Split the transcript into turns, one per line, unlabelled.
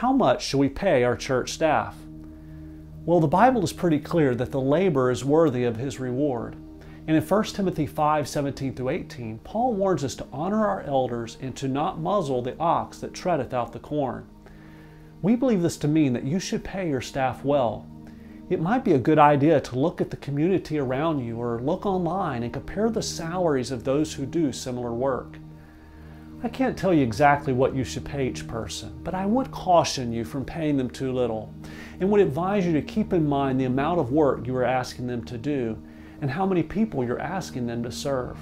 How much should we pay our church staff? Well, the Bible is pretty clear that the laborer is worthy of his reward. And in 1 Timothy 5 17 through 18, Paul warns us to honor our elders and to not muzzle the ox that treadeth out the corn. We believe this to mean that you should pay your staff well. It might be a good idea to look at the community around you or look online and compare the salaries of those who do similar work. I can't tell you exactly what you should pay each person, but I would caution you from paying them too little and would advise you to keep in mind the amount of work you are asking them to do and how many people you're asking them to serve.